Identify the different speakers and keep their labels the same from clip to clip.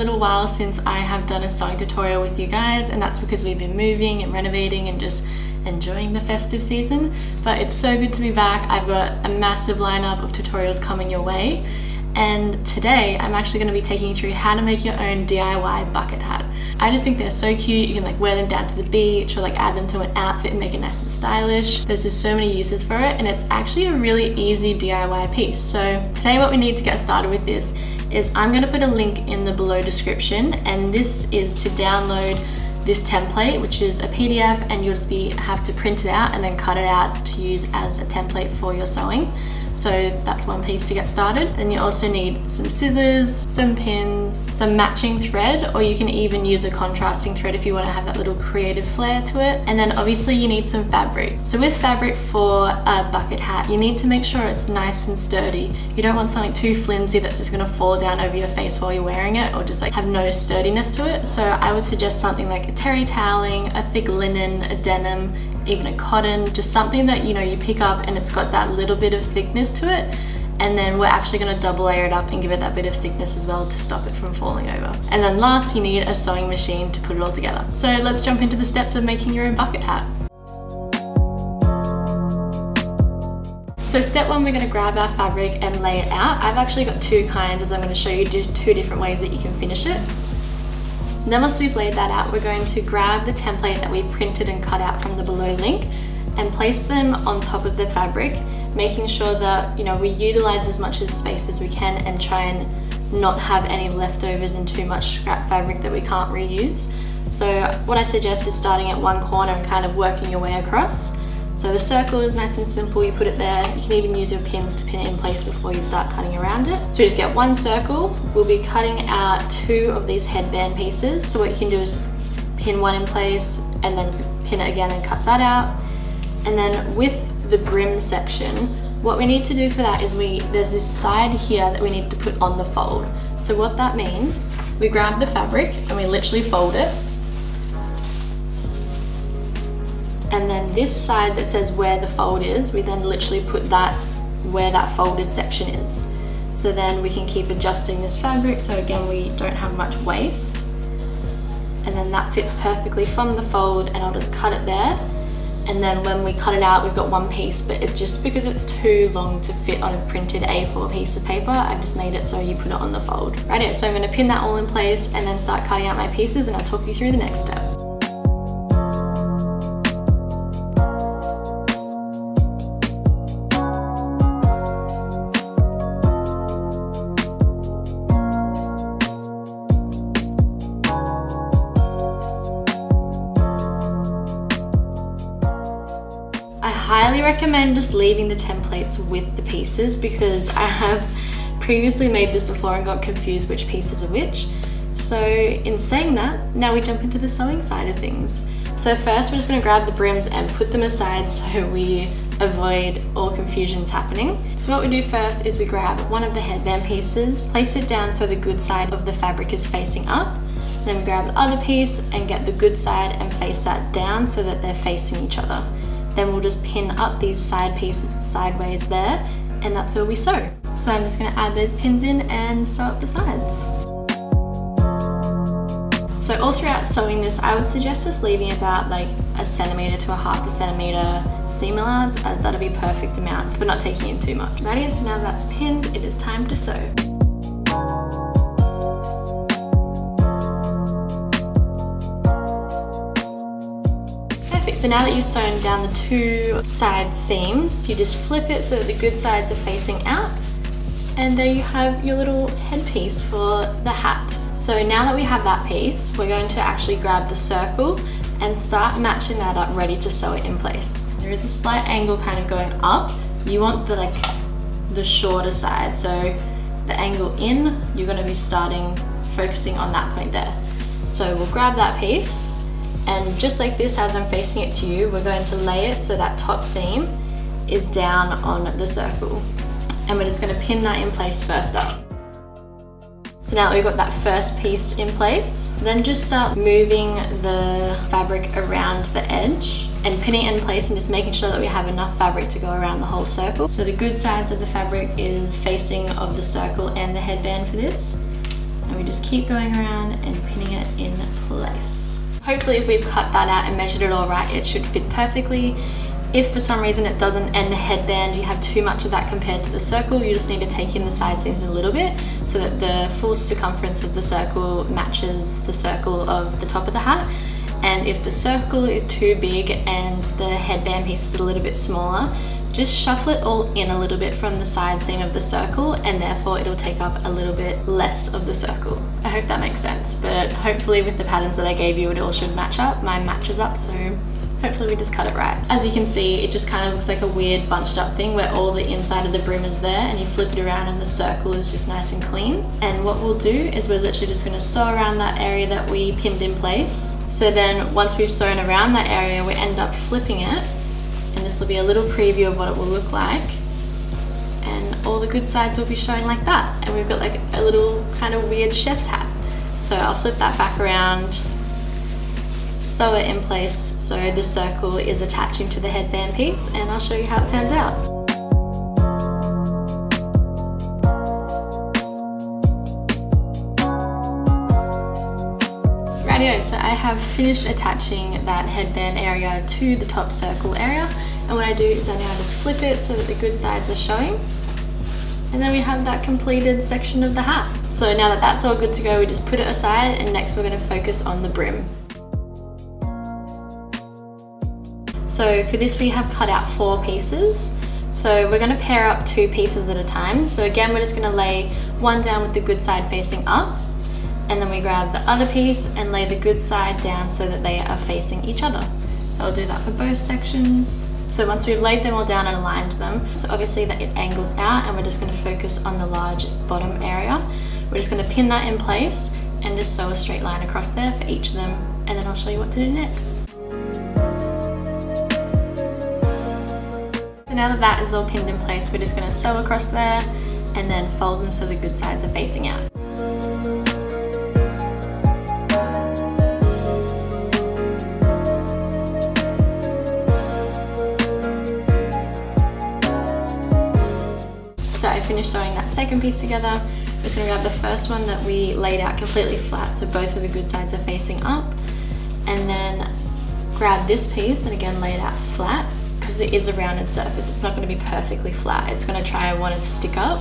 Speaker 1: little while since I have done a sewing tutorial with you guys and that's because we've been moving and renovating and just enjoying the festive season. But it's so good to be back. I've got a massive lineup of tutorials coming your way and today I'm actually going to be taking you through how to make your own DIY bucket hat. I just think they're so cute. You can like wear them down to the beach or like add them to an outfit and make it nice and stylish. There's just so many uses for it and it's actually a really easy DIY piece. So today what we need to get started with this is I'm going to put a link in the below description and this is to download this template which is a PDF and you'll just be have to print it out and then cut it out to use as a template for your sewing. So that's one piece to get started. Then you also need some scissors, some pins, some matching thread, or you can even use a contrasting thread if you want to have that little creative flair to it. And then obviously you need some fabric. So with fabric for a bucket hat, you need to make sure it's nice and sturdy. You don't want something too flimsy that's just gonna fall down over your face while you're wearing it or just like have no sturdiness to it. So I would suggest something like a terry toweling, a thick linen, a denim, even a cotton, just something that you know you pick up and it's got that little bit of thickness to it and then we're actually going to double layer it up and give it that bit of thickness as well to stop it from falling over. And then last you need a sewing machine to put it all together. So let's jump into the steps of making your own bucket hat. So step one, we're going to grab our fabric and lay it out. I've actually got two kinds as I'm going to show you two different ways that you can finish it. Then once we've laid that out, we're going to grab the template that we printed and cut out from the below link and place them on top of the fabric, making sure that, you know, we utilize as much as space as we can and try and not have any leftovers and too much scrap fabric that we can't reuse. So what I suggest is starting at one corner and kind of working your way across. So the circle is nice and simple, you put it there. You can even use your pins to pin it in place before you start cutting around it. So we just get one circle. We'll be cutting out two of these headband pieces. So what you can do is just pin one in place and then pin it again and cut that out. And then with the brim section, what we need to do for that is we there's this side here that we need to put on the fold. So what that means, we grab the fabric and we literally fold it and then this side that says where the fold is, we then literally put that where that folded section is. So then we can keep adjusting this fabric so again we don't have much waste. And then that fits perfectly from the fold and I'll just cut it there. And then when we cut it out, we've got one piece, but it's just because it's too long to fit on a printed A4 piece of paper, I've just made it so you put it on the fold. Right, so I'm gonna pin that all in place and then start cutting out my pieces and I'll talk you through the next step. Leaving the templates with the pieces because I have previously made this before and got confused which pieces are which. So in saying that, now we jump into the sewing side of things. So first we're just gonna grab the brims and put them aside so we avoid all confusions happening. So what we do first is we grab one of the headband pieces, place it down so the good side of the fabric is facing up. Then we grab the other piece and get the good side and face that down so that they're facing each other. Then we'll just pin up these side pieces sideways there and that's where we sew. So I'm just gonna add those pins in and sew up the sides. So all throughout sewing this, I would suggest just leaving about like a centimetre to a half a centimetre seam allowance as that'll be perfect amount for not taking in too much. Ready, so now that's pinned, it is time to sew. So now that you've sewn down the two side seams, you just flip it so that the good sides are facing out. And there you have your little headpiece for the hat. So now that we have that piece, we're going to actually grab the circle and start matching that up ready to sew it in place. There is a slight angle kind of going up. You want the like the shorter side. So the angle in, you're gonna be starting focusing on that point there. So we'll grab that piece and just like this, as I'm facing it to you, we're going to lay it so that top seam is down on the circle. And we're just gonna pin that in place first up. So now that we've got that first piece in place, then just start moving the fabric around the edge and pinning it in place and just making sure that we have enough fabric to go around the whole circle. So the good sides of the fabric is facing of the circle and the headband for this. And we just keep going around and pinning it in place. Hopefully if we've cut that out and measured it all right, it should fit perfectly. If for some reason it doesn't and the headband, you have too much of that compared to the circle, you just need to take in the side seams a little bit so that the full circumference of the circle matches the circle of the top of the hat. And if the circle is too big and the headband piece is a little bit smaller, just shuffle it all in a little bit from the side seam of the circle and therefore it'll take up a little bit less of the circle. I hope that makes sense, but hopefully with the patterns that I gave you, it all should match up. Mine matches up, so hopefully we just cut it right. As you can see, it just kind of looks like a weird bunched up thing where all the inside of the brim is there and you flip it around and the circle is just nice and clean. And what we'll do is we're literally just gonna sew around that area that we pinned in place. So then once we've sewn around that area, we end up flipping it and this will be a little preview of what it will look like. And all the good sides will be showing like that. And we've got like a little kind of weird chef's hat. So I'll flip that back around sew it in place so the circle is attaching to the headband piece and I'll show you how it turns out. Radio, so I have finished attaching that headband area to the top circle area and what I do is I now just flip it so that the good sides are showing and then we have that completed section of the hat. So now that that's all good to go, we just put it aside and next we're going to focus on the brim. So for this we have cut out four pieces. So we're going to pair up two pieces at a time. So again, we're just going to lay one down with the good side facing up. And then we grab the other piece and lay the good side down so that they are facing each other. So I'll do that for both sections. So once we've laid them all down and aligned them, so obviously that it angles out and we're just going to focus on the large bottom area. We're just going to pin that in place and just sew a straight line across there for each of them and then I'll show you what to do next. Now that that is all pinned in place, we're just going to sew across there and then fold them so the good sides are facing out. So I finished sewing that second piece together. I'm just going to grab the first one that we laid out completely flat so both of the good sides are facing up and then grab this piece and again lay it out flat because it is a rounded surface, it's not going to be perfectly flat. It's going to try and want to stick up.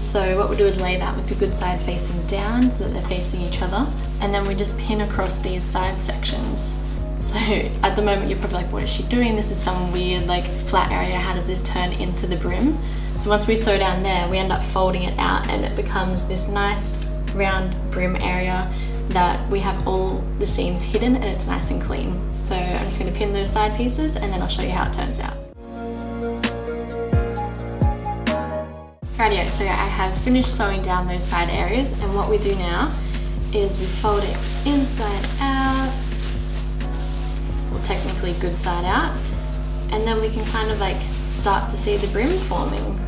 Speaker 1: So what we'll do is lay that with the good side facing down so that they're facing each other. And then we just pin across these side sections. So at the moment you're probably like, what is she doing? This is some weird like flat area. How does this turn into the brim? So once we sew down there, we end up folding it out and it becomes this nice round brim area that we have all the seams hidden and it's nice and clean. So I'm just going to pin those side pieces and then I'll show you how it turns out. Rightio, so I have finished sewing down those side areas and what we do now is we fold it inside out, well technically good side out, and then we can kind of like start to see the brim forming.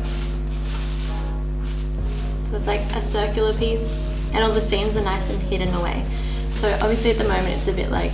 Speaker 1: So it's like a circular piece and all the seams are nice and hidden away. So obviously at the moment it's a bit like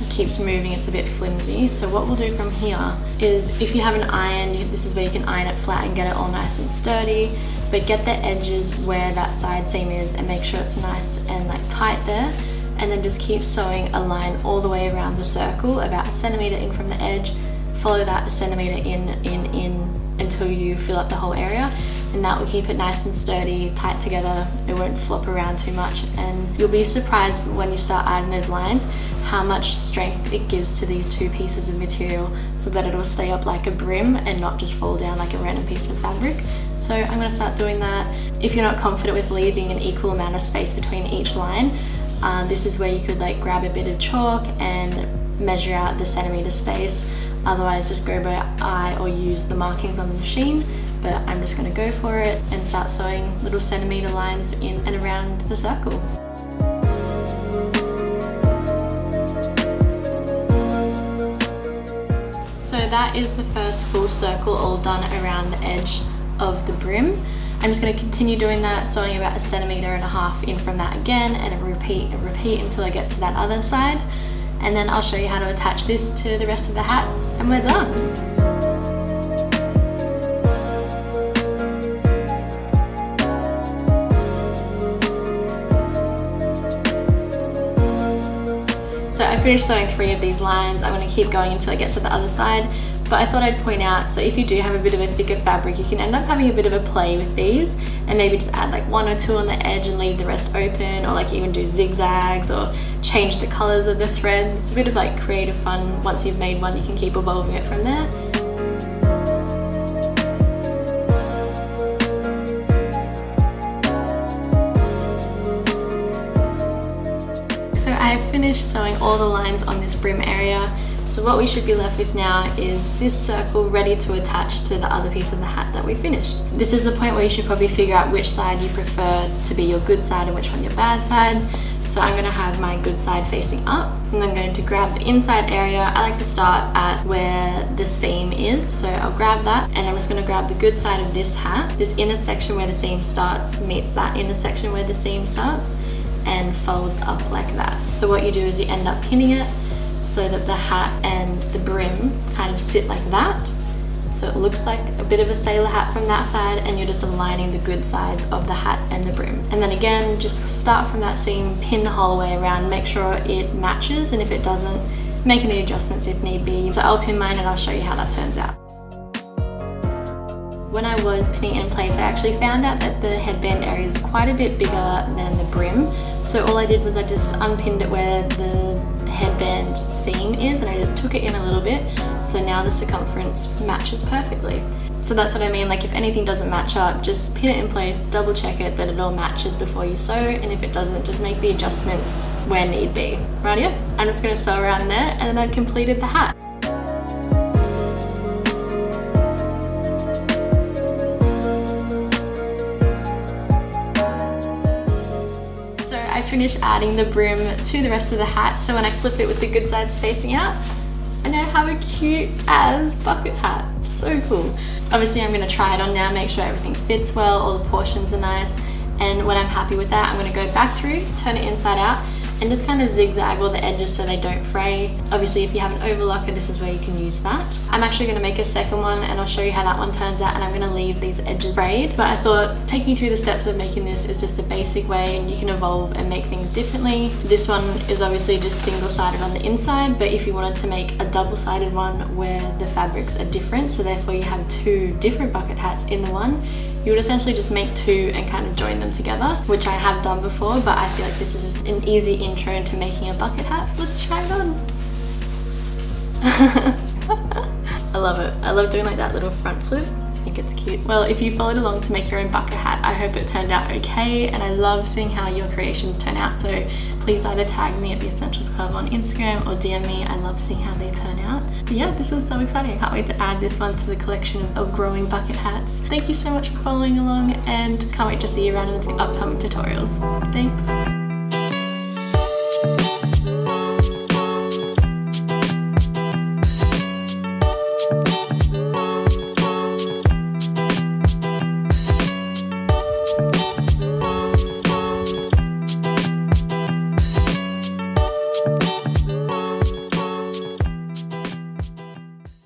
Speaker 1: it keeps moving, it's a bit flimsy. So what we'll do from here is if you have an iron, this is where you can iron it flat and get it all nice and sturdy, but get the edges where that side seam is and make sure it's nice and like tight there. And then just keep sewing a line all the way around the circle, about a centimeter in from the edge. Follow that a centimeter in, in, in until you fill up the whole area and that will keep it nice and sturdy, tight together. It won't flop around too much and you'll be surprised when you start adding those lines how much strength it gives to these two pieces of material so that it'll stay up like a brim and not just fall down like a random piece of fabric. So I'm going to start doing that. If you're not confident with leaving an equal amount of space between each line, uh, this is where you could like grab a bit of chalk and measure out the centimeter space. Otherwise just go by eye or use the markings on the machine. But I'm just going to go for it and start sewing little centimeter lines in and around the circle. So that is the first full circle all done around the edge of the brim. I'm just going to continue doing that, sewing about a centimetre and a half in from that again and repeat and repeat until I get to that other side and then I'll show you how to attach this to the rest of the hat and we're done. So I finished sewing three of these lines. I'm gonna keep going until I get to the other side but I thought I'd point out, so if you do have a bit of a thicker fabric, you can end up having a bit of a play with these and maybe just add like one or two on the edge and leave the rest open or like even do zigzags or change the colors of the threads. It's a bit of like creative fun. Once you've made one, you can keep evolving it from there. So I have finished sewing all the lines on this brim area so what we should be left with now is this circle ready to attach to the other piece of the hat that we finished. This is the point where you should probably figure out which side you prefer to be your good side and which one your bad side. So I'm going to have my good side facing up and I'm going to grab the inside area. I like to start at where the seam is. So I'll grab that and I'm just going to grab the good side of this hat. This inner section where the seam starts meets that inner section where the seam starts and folds up like that. So what you do is you end up pinning it so that the hat and the brim kind of sit like that. So it looks like a bit of a sailor hat from that side and you're just aligning the good sides of the hat and the brim. And then again, just start from that seam, pin the whole way around, make sure it matches and if it doesn't, make any adjustments if need be. So I'll pin mine and I'll show you how that turns out. When I was pinning it in place, I actually found out that the headband area is quite a bit bigger than the brim. So all I did was I just unpinned it where the headband seam is and I just took it in a little bit so now the circumference matches perfectly. So that's what I mean, like if anything doesn't match up, just pin it in place, double check it that it all matches before you sew, and if it doesn't, just make the adjustments where need be. Right here, I'm just gonna sew around there, and then I've completed the hat. Finished adding the brim to the rest of the hat so when I flip it with the good sides facing out I now have a cute as bucket hat. So cool. Obviously I'm going to try it on now, make sure everything fits well, all the portions are nice and when I'm happy with that I'm going to go back through, turn it inside out and just kind of zigzag all the edges so they don't fray. Obviously if you have an overlocker this is where you can use that. I'm actually going to make a second one and I'll show you how that one turns out and I'm going to leave these edges frayed but I thought taking through the steps of making this is just a basic way and you can evolve and make things differently. This one is obviously just single-sided on the inside but if you wanted to make a double-sided one where the fabrics are different so therefore you have two different bucket hats in the one you would essentially just make two and kind of join them together, which I have done before, but I feel like this is just an easy intro into making a bucket hat. Let's try it on. I love it. I love doing like that little front flip think it's cute. Well, if you followed along to make your own bucket hat, I hope it turned out okay and I love seeing how your creations turn out. So please either tag me at the Essentials Club on Instagram or DM me. I love seeing how they turn out. But yeah, this was so exciting. I can't wait to add this one to the collection of, growing bucket hats. Thank you so much for following along and can't wait to see you around in the upcoming tutorials. Thanks.